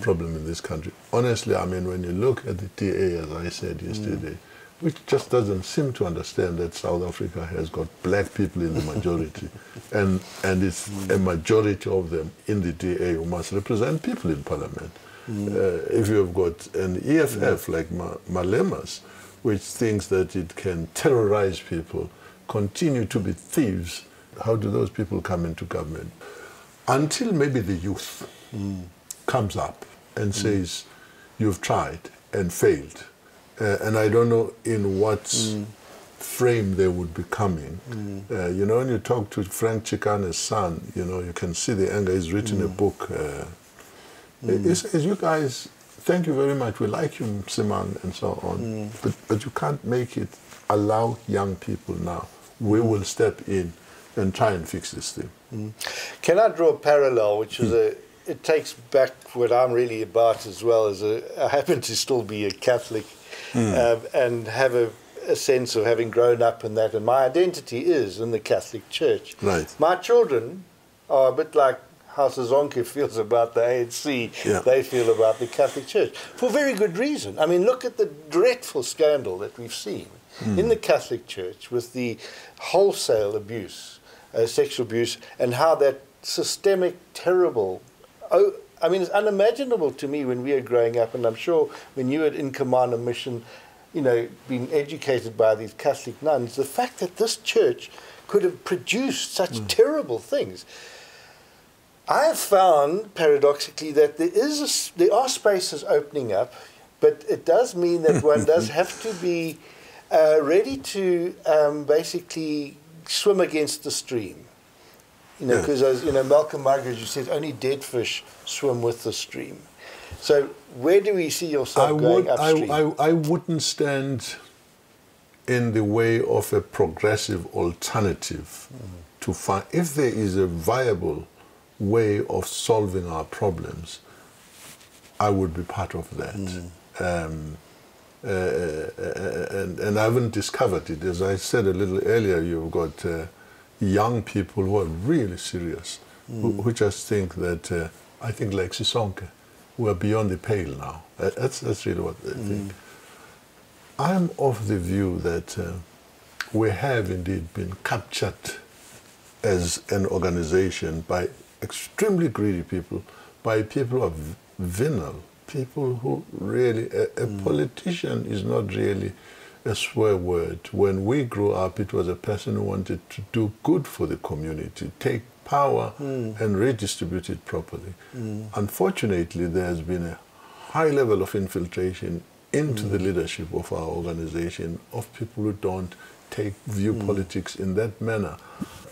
problem in this country. Honestly, I mean, when you look at the DA, as I said yesterday, which just doesn't seem to understand that South Africa has got black people in the majority, and and it's a majority of them in the DA who must represent people in parliament. Mm. Uh, if you've got an EFF like Ma- Malemas, which thinks that it can terrorize people, continue to be thieves, how do those people come into government? Until maybe the youth mm. comes up and mm. says, You've tried and failed. Uh, and I don't know in what frame they would be coming. Mm. Uh, you know, when you talk to Frank Chikane's son, you know, you can see the anger. He's written a mm. book. Uh, mm. He says, You guys, thank you very much. We like you, Msimang, and so on. But, but you can't make it allow young people now. We will step in and try and fix this thing. Can I draw a parallel, which is hmm. a it takes back what I'm really about as well as a, I happen to still be a Catholic um, and have a, a sense of having grown up in that, and my identity is in the Catholic Church. Right. My children are a bit like how Sisonke feels about the ANC, Yeah. they feel about the Catholic Church, for very good reason. I mean, look at the dreadful scandal that we've seen in the Catholic Church with the wholesale abuse, uh, sexual abuse, and how that systemic, terrible. I mean, it's unimaginable to me when we were growing up, and I'm sure when you were in command and mission, you know, being educated by these Catholic nuns, the fact that this church could have produced such terrible things. I have found, paradoxically, that there is a there are spaces opening up, but it does mean that one does have to be uh, ready to um, basically swim against the stream. You know, Yeah. because as you know, Malcolm Muggeridge said, only dead fish swim with the stream. So where do we see yourself I, going would, I, upstream? I, I wouldn't stand in the way of a progressive alternative to find if there is a viable way of solving our problems, I would be part of that. Um, uh, uh, and, and I haven't discovered it. As I said a little earlier, you've got uh, young people who are really serious, who, who just think that, uh, I think like Sisonke, we're beyond the pale now. That's, that's really what they think. I'm of the view that uh, we have indeed been captured as an organization by extremely greedy people, by people who are venal, people who really, a, a politician is not really a swear word. When we grew up, it was a person who wanted to do good for the community, take power hmm. and redistribute it properly. Hmm. Unfortunately, there has been a high level of infiltration into the hmm. leadership of our organization of people who don't take view politics in that manner.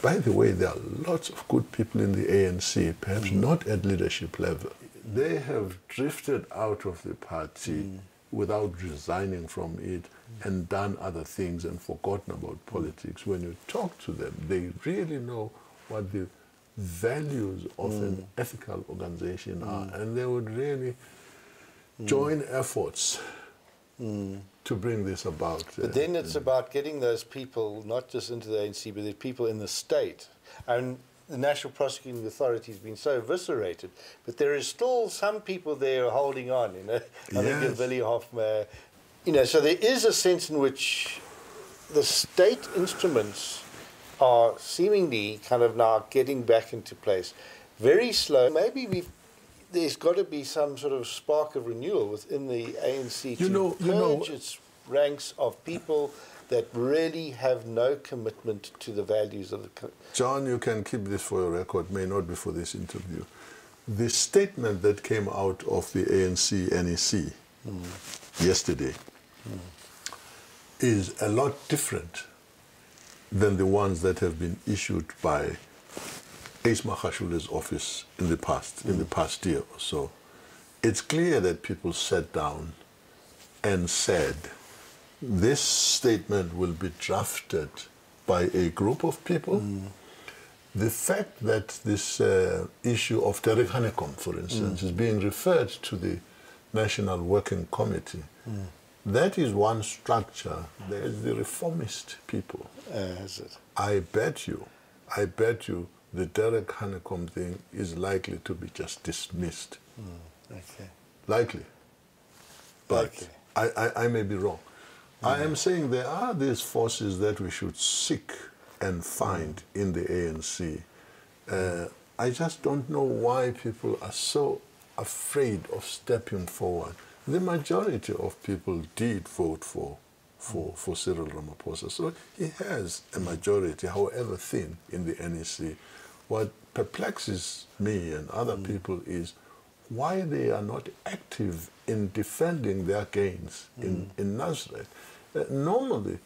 By the way, there are lots of good people in the ANC, perhaps not at leadership level. They have drifted out of the party without resigning from it and done other things and forgotten about politics. When you talk to them, they really know what the values of an mm. ethical organization mm. are, and they would really mm. join efforts to bring this about. But uh, then it's about getting those people not just into the ANC, but the people in the state. And the National Prosecuting Authority has been so eviscerated, but there is still some people there holding on. You know, I think of Yes. Willie Hofmeyr. You know, so there is a sense in which the state instruments are seemingly kind of now getting back into place. Very slow. Maybe we've. There's got to be some sort of spark of renewal within the ANC You to know- you know- purge its ranks of people that really have no commitment to the values of the co- John, you can keep this for your record, may not be for this interview. The statement that came out of the ANC NEC hmm. yesterday is a lot different than the ones that have been issued by Ace Magashule's office in the past, in the past year or so. It's clear that people sat down and said, this statement will be drafted by a group of people. The fact that this uh, issue of Derek Hanekom, for instance, is being referred to the National Working Committee, that is one structure. There's the reformist people. uh? I bet you, I bet you the Derek Hanekom thing is likely to be just dismissed. Okay. Likely. But Okay. I, I, I may be wrong. I am saying there are these forces that we should seek and find in the ANC. Uh, I just don't know why people are so afraid of stepping forward. The majority of people did vote for, for, for Cyril Ramaphosa. So he has a majority, however thin, in the NEC. What perplexes me and other people is why they are not active in defending their gains in, in Nasrec. Uh, normally,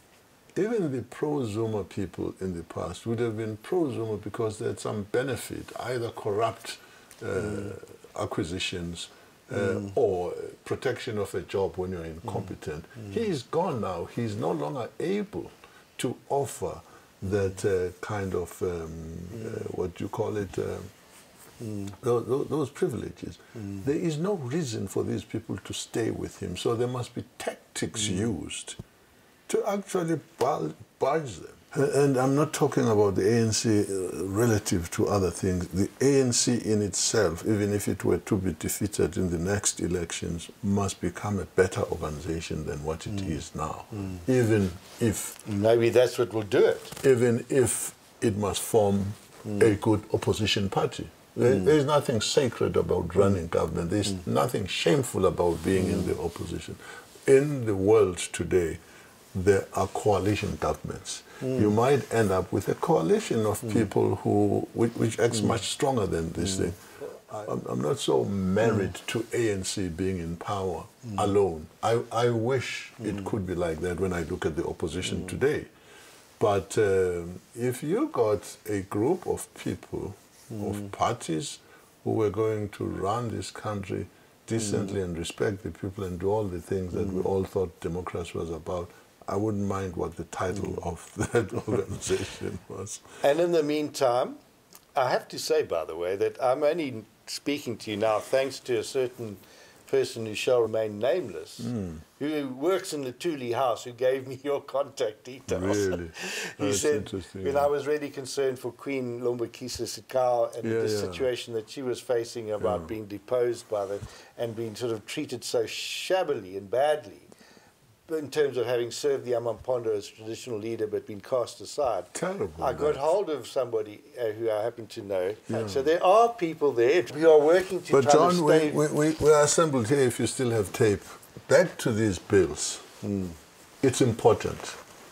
even the pro-Zuma people in the past would have been pro-Zuma because they had some benefit, either corrupt uh, acquisitions uh, or protection of a job when you're incompetent. He's gone now. He's no longer able to offer that uh, kind of, um, uh, what do you call it, um, those, those privileges. There is no reason for these people to stay with him, so there must be tactics used to actually bul- budge them. And- I'm not talking about the ANC uh, relative to other things. The ANC in itself, even if it were to be defeated in the next elections, must become a better organization than what it mm. is now. Mm. Even if Maybe that's what will do it. even if it must form mm. a good opposition party. There, There's nothing sacred about running government. There's nothing shameful about being in the opposition. In the world today, there are coalition governments. You might end up with a coalition of mm. people who, which, which acts mm. much stronger than this mm. thing. I'm, I'm not so married to ANC being in power alone. I, I wish it could be like that when I look at the opposition today. But um, if you got a group of people, of parties, who were going to run this country decently and respect the people and do all the things that we all thought democracy was about, I wouldn't mind what the title of that organization was. And in the meantime, I have to say, by the way, that I'm only speaking to you now thanks to a certain person who shall remain nameless, Hmm. who works in the Luthuli House, who gave me your contact details. Really? he That's said, interesting, when yeah. I was really concerned for Queen Lombekiso Sigcau and Yeah, the yeah. situation that she was facing about being deposed by the, and being sort of treated so shabbily and badly, in terms of having served the Amampondo as traditional leader but been cast aside. Terrible, I got hold of somebody uh, who I happen to know. Yeah. So there are people there who are working to But try John, to we, we, we, we are assembled here, if you still have tape. Back to these bills. Hmm. It's important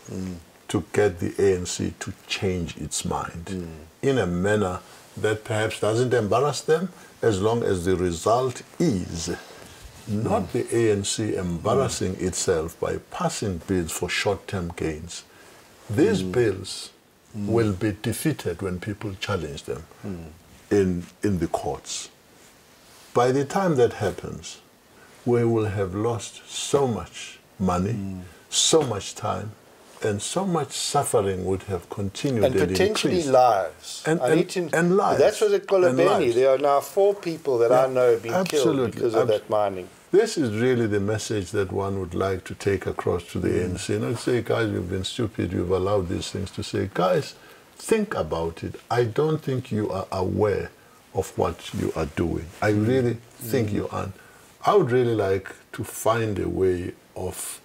hmm. to get the ANC to change its mind hmm. in a manner that perhaps doesn't embarrass them as long as the result is not the ANC embarrassing itself by passing bills for short-term gains. These hmm. bills hmm. will be defeated when people challenge them hmm. in, in the courts. By the time that happens, we will have lost so much money, so much time, and so much suffering would have continued and and, potentially increased. lives. And- and- and lives. That's what at Xolobeni. There are now four people that I know have been killed absolutely. because of that mining. This is really the message that one would like to take across to the mm. ANC. Not say, guys, you've been stupid, you've allowed these things to say, guys, think about it. I don't think you are aware of what you are doing. I mm. really think mm. you aren't. I would really like to find a way of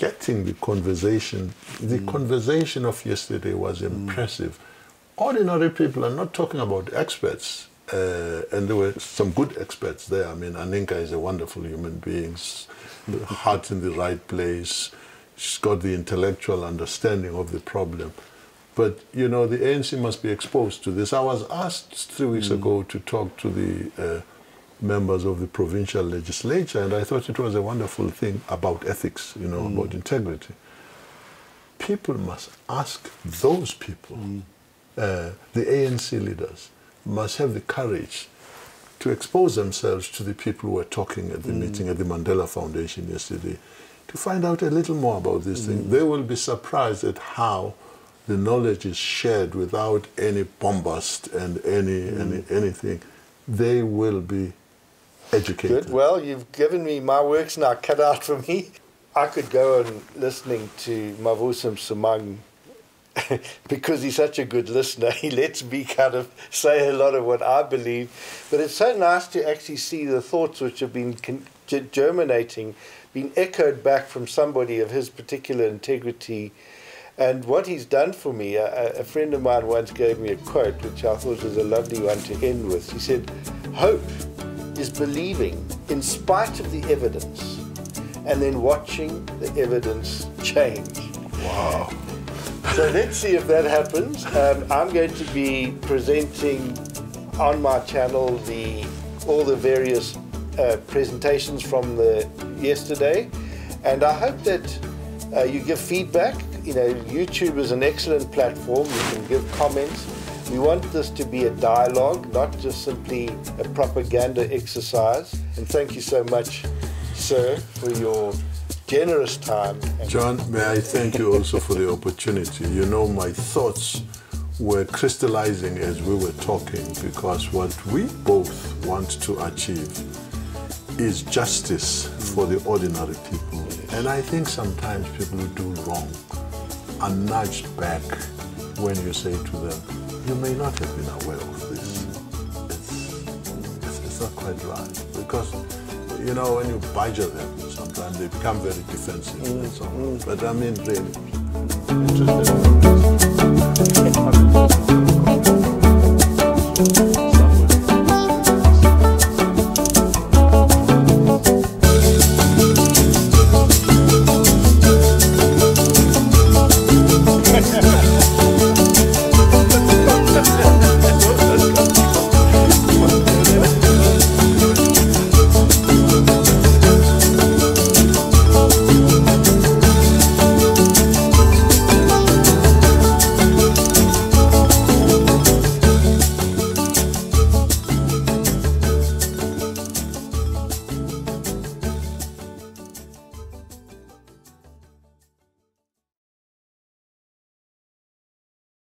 getting the conversation. The conversation of yesterday was impressive. Ordinary people are not talking about experts, uh, and there were some good experts there. I mean, Aninka is a wonderful human being, heart in the right place. She's got the intellectual understanding of the problem. But you know, the ANC must be exposed to this. I was asked three weeks ago to talk to the uh, members of the provincial legislature, and I thought it was a wonderful thing about ethics, you know, mm. about integrity. People must ask those people, mm. uh, the ANC leaders, must have the courage to expose themselves to the people who were talking at the mm. meeting at the Mandela Foundation yesterday, to find out a little more about this thing. They will be surprised at how the knowledge is shared without any bombast and any, any anything. They will be educated. Good. Well, you've given me my work's now cut out for me. I could go on listening to Mavuso Msimang because he's such a good listener. He lets me kind of say a lot of what I believe. But it's so nice to actually see the thoughts which have been germinating, being echoed back from somebody of his particular integrity. And what he's done for me, a, a friend of mine once gave me a quote, which I thought was a lovely one to end with. He said, Hope is believing in spite of the evidence and then watching the evidence change. Wow. So let's see if that happens. Um, I'm going to be presenting on my channel the all the various uh, presentations from the yesterday, and I hope that uh, you give feedback. You know, YouTube is an excellent platform. You can give comments. We want this to be a dialogue, not just simply a propaganda exercise. And thank you so much, sir, for your generous time. John, may I thank you also for the opportunity. You know, my thoughts were crystallizing as we were talking because what we both want to achieve is justice for the ordinary people. And I think sometimes people who do wrong are nudged back when you say to them, you may not have been aware of this. It's, it's, it's not quite right. Because, you know, when you badger them, sometimes they become very defensive and so on. Mm-hmm. But I mean, really, mm-hmm. interested.